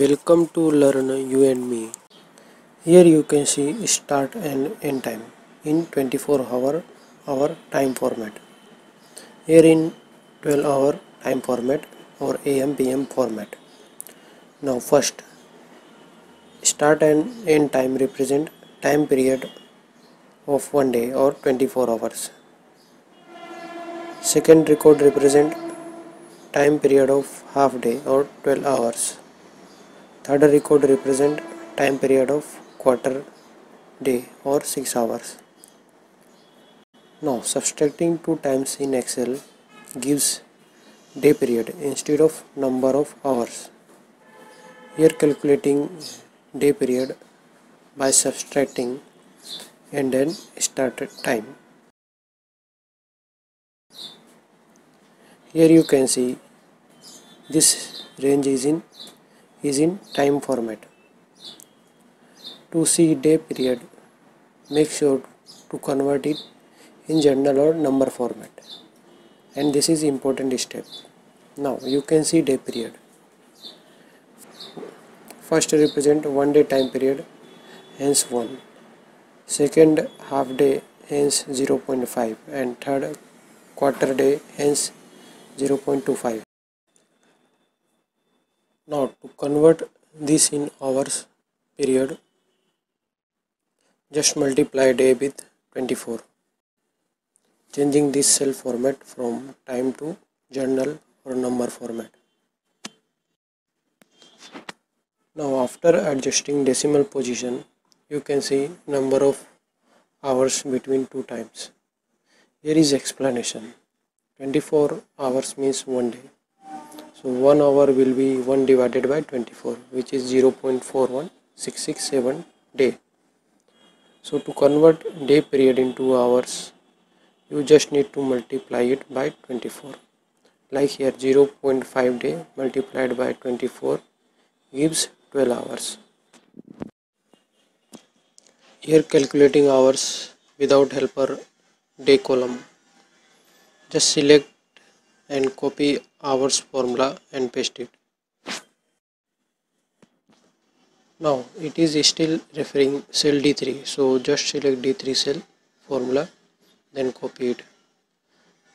Welcome to Learn You and Me. Here you can see start and end time in 24 hour hour time format. Here in 12 hour time format or AM PM format. Now first start and end time represent time period of one day or 24 hours. Second record represent time period of half day or 12 hours. Third record represent time period of quarter day or 6 hours. Now subtracting two times in Excel gives day period instead of number of hours. Here calculating day period by subtracting and then start time. Here you can see this range is in is in time format. To see day period make sure to convert it in general or number format and this is important step. Now you can see day period. First represent one day time period hence 1 second half day hence 0.5 and third quarter day hence 0.25 now to convert this in hours period. Just multiply day with 24 changing this cell format from time to general or number format. Now after adjusting decimal position you can see number of hours between two times. Here is explanation. 24 hours means one day so one hour will be 1 divided by 24 which is 0.41667 day. So to convert day period into hours you just need to multiply it by 24 like here 0.5 day multiplied by 24 gives 12 hours. Here calculating hours without helper day column. Just select and copy hours formula and paste it. Now it is still referring cell D3 so just select D3 cell formula then copy it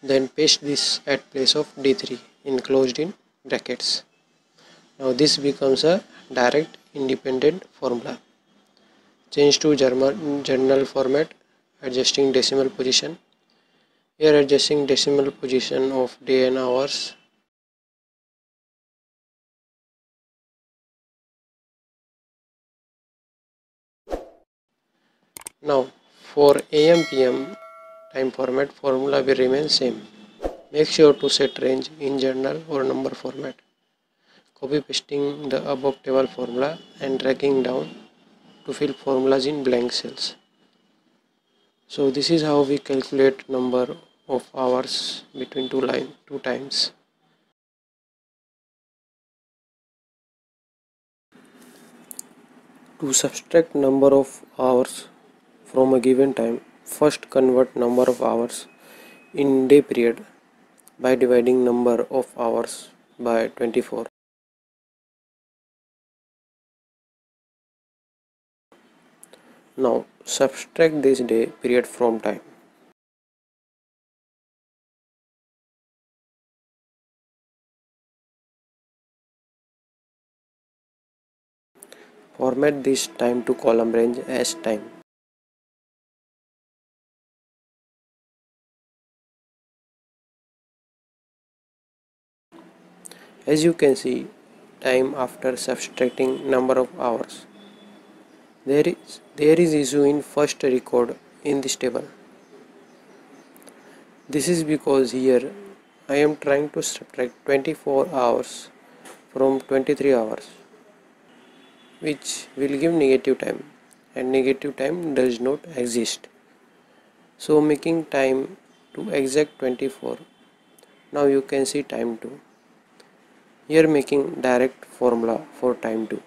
then paste this at place of D3 enclosed in brackets. Now this becomes a direct independent formula change to German general format adjusting decimal position here adjusting decimal position of day and hours. Now for am pm time format formula will remain same. Make sure to set range in general or number format. Copy pasting the above table formula and dragging down to fill formulas in blank cells. So this is how we calculate number of hours between two line two times to subtract number of hours from a given time first convert number of hours in day period by dividing number of hours by 24 Now subtract this day period from time. Format this time to column range as time. As you can see, time after subtracting number of hours. There is there is issue in first record in this table. This is because here I am trying to subtract 24 hours from 23 hours which will give negative time. And negative time does not exist. So making time to exact 24 now you can see time 2 here making direct formula for time 2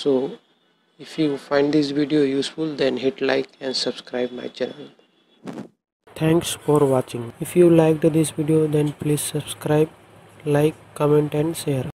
so if you find this video useful then hit like and subscribe my channel. Thanks for watching. If you liked this video then please subscribe like comment and share